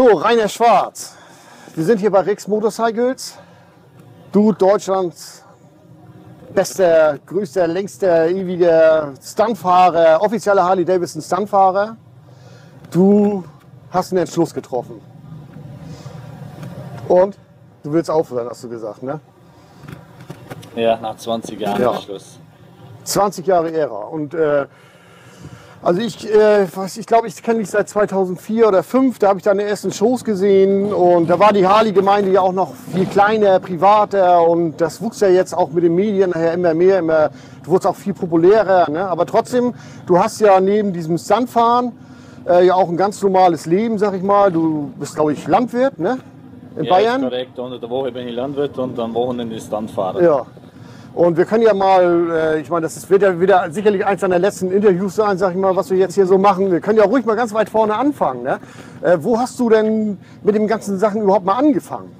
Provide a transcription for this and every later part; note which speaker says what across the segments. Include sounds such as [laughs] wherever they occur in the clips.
Speaker 1: So, Rainer Schwarz. Wir sind hier bei Rex Motorcycles. Du, Deutschlands bester, größter, längster, ewiger Stuntfahrer, offizieller Harley Davidson Stuntfahrer. Du hast einen Entschluss getroffen. Und du willst aufhören, hast du gesagt, ne?
Speaker 2: Ja, nach 20 Jahren
Speaker 1: Ja.
Speaker 2: Schluss.
Speaker 1: 20 Jahre Ära. Und äh, also ich, äh, was, ich glaube, ich kenne dich seit 2004 oder 2005. Da habe ich deine ersten Shows gesehen und da war die Harley-Gemeinde ja auch noch viel kleiner, privater und das wuchs ja jetzt auch mit den Medien nachher immer mehr, immer, du wurdest auch viel populärer. Ne? Aber trotzdem, du hast ja neben diesem Stuntfahren äh, ja auch ein ganz normales Leben, sag ich mal. Du bist, glaube ich, Landwirt ne? in
Speaker 2: ja,
Speaker 1: Bayern.
Speaker 2: Korrekt. Unter der Woche bin ich Landwirt und am Wochenende Standfahrer.
Speaker 1: Ja. Und wir können ja mal, äh, ich meine, das ist, wird ja wieder sicherlich eins deiner letzten Interviews sein, sag ich mal, was wir jetzt hier so machen. Wir können ja ruhig mal ganz weit vorne anfangen. Ne? Äh, wo hast du denn mit den ganzen Sachen überhaupt mal angefangen?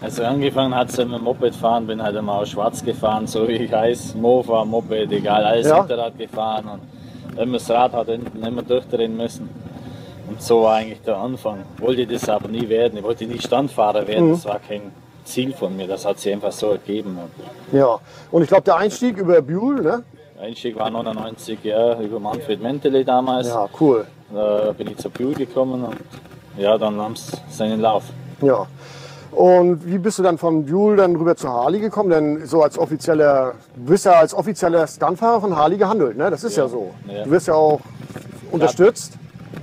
Speaker 2: Also angefangen hat es mit dem Moped fahren, bin halt immer auch schwarz gefahren, so wie ich heiße. Mofa, Moped, egal, alles
Speaker 1: Ja.
Speaker 2: Hinterrad gefahren und immer das Rad hat hinten immer durchdrehen müssen. Und so war eigentlich der Anfang. Wollte das aber nie werden. Ich wollte nicht Standfahrer werden,
Speaker 1: Mhm.
Speaker 2: das war kein Ziel von mir. Das hat sich einfach so ergeben.
Speaker 1: Ja. Und ich glaube, der Einstieg über Buell, ne?
Speaker 2: der Einstieg war 99 Jahre über Manfred Mentele damals.
Speaker 1: Ja, cool.
Speaker 2: Da bin ich zur Buhl gekommen und ja, dann nahm es seinen Lauf.
Speaker 1: Ja. Und wie bist du dann von Buell dann rüber zu Harley gekommen? Denn so als offizieller, du bist ja als offizieller Stuntfahrer von Harley gehandelt, ne? Das ist ja,
Speaker 2: Ja.
Speaker 1: so.
Speaker 2: Ja.
Speaker 1: Du wirst ja auch unterstützt.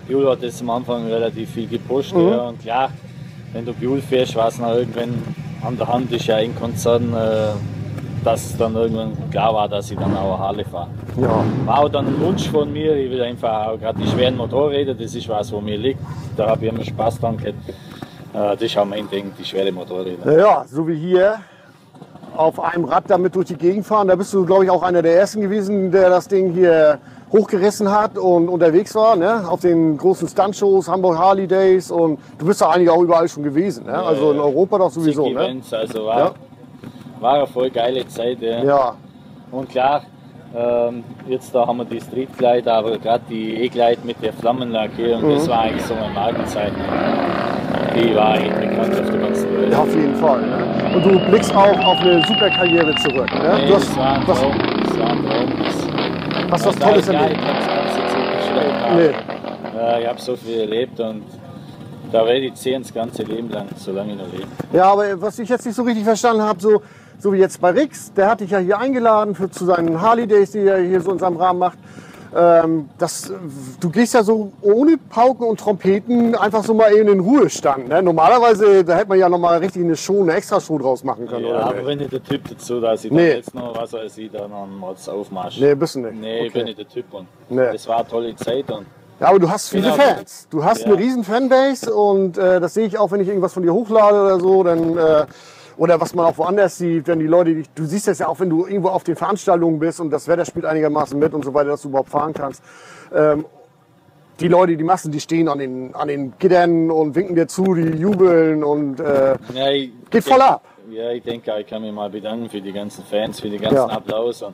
Speaker 2: Buhl hat das am Anfang relativ viel gepusht.
Speaker 1: Mhm.
Speaker 2: Ja, und klar, wenn du Buhl fährst, war es noch irgendwann an der Hand, ist ja ein Konzern, äh, dass dann irgendwann klar war, dass ich dann auch Harley fahre.
Speaker 1: Ja.
Speaker 2: War auch dann ein Wunsch von mir, ich will einfach auch gerade die schweren Motorräder, das ist was, wo mir liegt. Da habe ich immer Spaß dran gehabt. Äh, das ist auch mein Ding, die schweren Motorräder.
Speaker 1: Ja, so wie hier auf einem Rad damit durch die Gegend fahren. Da bist du, glaube ich, auch einer der ersten gewesen, der das Ding hier hochgerissen hat und unterwegs war, ne? auf den großen Stuntshows, Hamburg Harley Days und du bist ja eigentlich auch überall schon gewesen, ne? also in. Europa doch sowieso.
Speaker 2: Zig
Speaker 1: Ne?
Speaker 2: Events, also war,
Speaker 1: Ja.
Speaker 2: war eine voll geile Zeit. Ja.
Speaker 1: Ja,
Speaker 2: Und klar, ähm, jetzt da haben wir die Streetkleid, aber gerade die E-Gleit mit der Flammenlackierung,
Speaker 1: Mhm.
Speaker 2: das war eigentlich so eine Markenzeichen. Die war eigentlich bekannt auf der ganzen Welt.
Speaker 1: ja, auf jeden Fall. Ne? Und du blickst auch auf eine super Karriere zurück. Ne?
Speaker 2: Nee,
Speaker 1: Du hast,
Speaker 2: das war ein
Speaker 1: was,
Speaker 2: Traum. Das war ein Traum. Das,
Speaker 1: was was Tolles erlebt. Nee.
Speaker 2: Äh, ich habe so viel erlebt und da werde ich sehen das ganze Leben lang, solange ich noch lebe.
Speaker 1: Ja, aber was ich jetzt nicht so richtig verstanden habe, so, so wie jetzt bei Rix, der hat dich ja hier eingeladen für, zu seinen Harley Days, die er hier so in seinem Rahmen macht. Ähm, das, du gehst ja so ohne Pauken und Trompeten einfach so mal in den Ruhestand. Ne? Normalerweise, da hätte man ja noch mal richtig eine Show, eine Extra-Show draus machen können.
Speaker 2: Ja,
Speaker 1: oder
Speaker 2: aber wenn nicht der Typ dazu, dass ich
Speaker 1: Nee.
Speaker 2: jetzt noch, was weiß ich, dann am Mods aufmarsch.
Speaker 1: Nee, bist du nicht.
Speaker 2: Nee, ich
Speaker 1: Okay.
Speaker 2: bin nicht der Typ. Und
Speaker 1: Nee.
Speaker 2: Es war eine tolle Zeit und
Speaker 1: Ja, aber du hast viele
Speaker 2: Genau.
Speaker 1: Fans. Du hast
Speaker 2: Ja.
Speaker 1: eine riesen Fanbase und äh, das sehe ich auch, wenn ich irgendwas von dir hochlade oder so, dann äh, oder was man auch woanders sieht, wenn die Leute du siehst das ja auch, wenn du irgendwo auf den Veranstaltungen bist und das Wetter spielt einigermaßen mit und so weiter, dass du überhaupt fahren kannst. Ähm, die Leute, die Massen, die stehen an den, an den Gittern und winken dir zu, die jubeln und äh,
Speaker 2: Ja, ich
Speaker 1: Geht voll ab.
Speaker 2: Ja, ich denke, ich kann mich mal bedanken für die ganzen Fans, für die ganzen
Speaker 1: Ja.
Speaker 2: Applaus. Und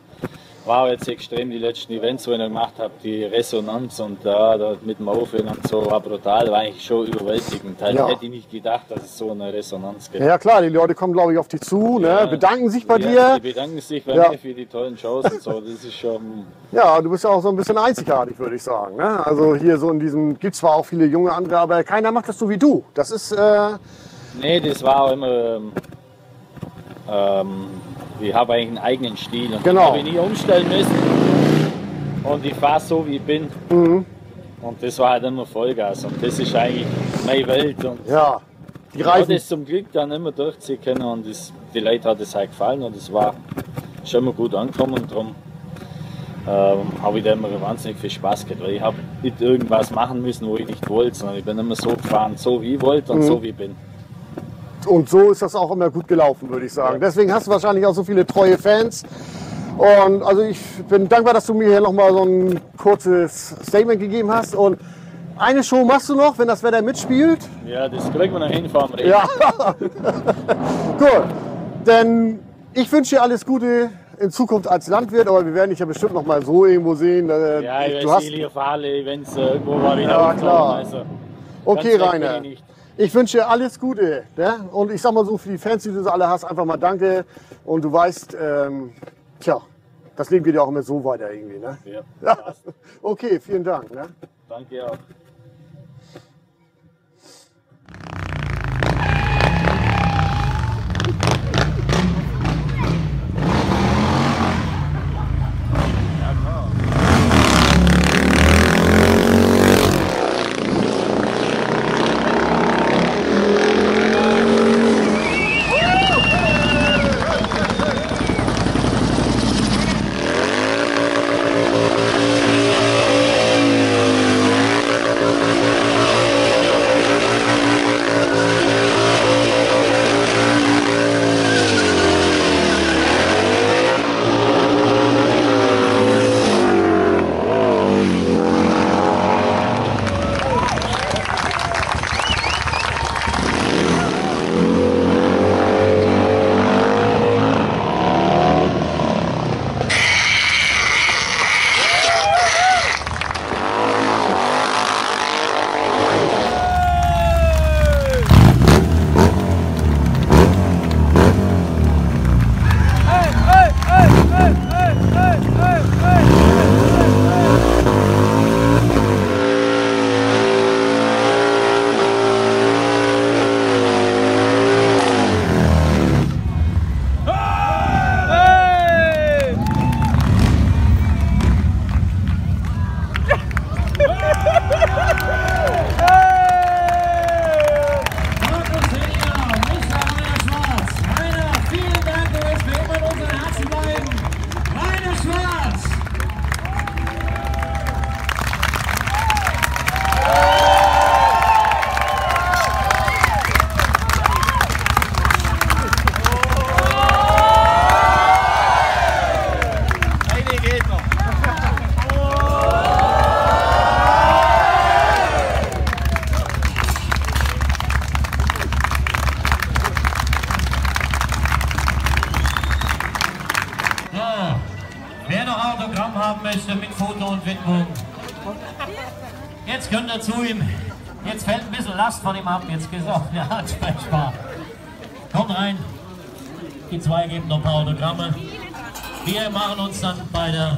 Speaker 2: war jetzt extrem die letzten Events, die ich gemacht habe, die Resonanz und da, da mit dem Aufhören und so war brutal, war eigentlich schon überwältigend. Halt,
Speaker 1: Ja.
Speaker 2: Hätte ich nicht gedacht, dass es so eine Resonanz gibt.
Speaker 1: ja klar, die Leute kommen, glaube ich, auf dich zu, ne,
Speaker 2: Ja.
Speaker 1: bedanken sich bei
Speaker 2: ja,
Speaker 1: dir.
Speaker 2: Die bedanken sich bei mir für die tollen Shows und so. Das ist schon.
Speaker 1: Ja, du bist ja auch so ein bisschen einzigartig, würde ich sagen. Ne? Also hier so in diesem, gibt zwar auch viele junge andere, aber keiner macht das so wie du. Das ist, äh,
Speaker 2: Nee, das war auch immer. Ähm, ähm, ich habe eigentlich einen eigenen Stil und
Speaker 1: Genau.
Speaker 2: den habe ich nie umstellen müssen. Und ich fahre so wie ich bin.
Speaker 1: Mhm.
Speaker 2: Und das war halt immer Vollgas. Und das ist eigentlich meine Welt. Und
Speaker 1: ja, die
Speaker 2: ich
Speaker 1: Reifen.
Speaker 2: das zum Glück dann immer durchziehen können und das, die Leute hat es halt gefallen und es war schon immer gut angekommen. Und darum ähm, habe ich da immer wahnsinnig viel Spaß gehabt. Weil ich habe nicht irgendwas machen müssen, wo ich nicht wollte, sondern ich bin immer so gefahren, so wie ich wollte und
Speaker 1: Mhm.
Speaker 2: so wie ich bin.
Speaker 1: Und so ist das auch immer gut gelaufen, würde ich sagen. Deswegen hast du wahrscheinlich auch so viele treue Fans. Und also ich bin dankbar, dass du mir hier nochmal so ein kurzes Statement gegeben hast. Und eine Show machst du noch, wenn das Wetter mitspielt.
Speaker 2: Ja, das kriegen wir noch hin vor dem Regen.
Speaker 1: Ja, [laughs] gut. Denn ich wünsche dir alles Gute in Zukunft als Landwirt, aber wir werden dich ja bestimmt noch mal so irgendwo sehen. Äh,
Speaker 2: Ja, ich
Speaker 1: du hast,
Speaker 2: nicht, auf alle Events äh, irgendwo war wieder
Speaker 1: Ja, klar.
Speaker 2: Also,
Speaker 1: Okay, Rainer.
Speaker 2: Ich
Speaker 1: wünsche dir alles Gute. Ne? Und ich sag mal so, für die Fans, die du so alle hast, einfach mal danke. Und du weißt, ähm, tja, das Leben geht ja auch immer so weiter irgendwie. Ne?
Speaker 2: Ja.
Speaker 1: Ja. [laughs] Okay, vielen Dank. Ne?
Speaker 2: Danke auch.
Speaker 3: Haben möchte mit Foto und Widmung, jetzt könnt ihr zu ihm. Jetzt fällt ein bisschen Last von ihm ab, jetzt geht's auch [laughs] der ansprechbar. Kommt rein, die zwei geben noch ein paar Autogramme. Wir machen uns dann bei der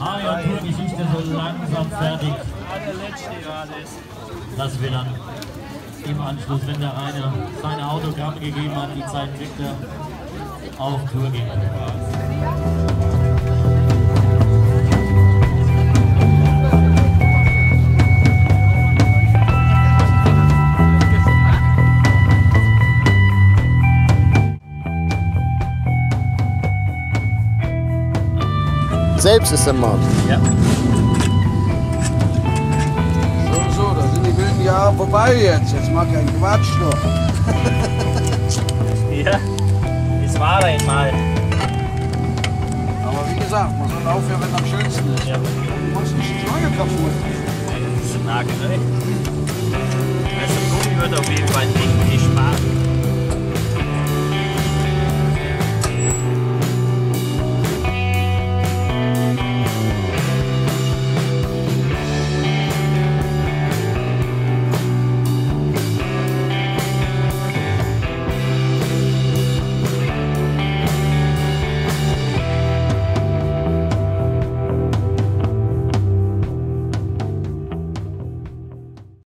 Speaker 3: Arion Tour Geschichte so langsam fertig. Dass wir dann im Anschluss, wenn der Rainer seine Autogramme gegeben hat, die Zeit Victor auf Tour gehen.
Speaker 1: Selbst ist der Mann.
Speaker 4: So, so, da sind die wilden Jahre vorbei jetzt. Jetzt mach ich einen Quatsch noch. [laughs]
Speaker 3: Ja, das war einmal.
Speaker 4: Aber wie gesagt, man soll aufhören, wenn es am schönsten ist.
Speaker 3: Ja.
Speaker 4: Du machst nicht das neue kaputt.
Speaker 3: Das ist ein Nagelrecht. Also Gummi wird auf jeden Fall nicht Spaß.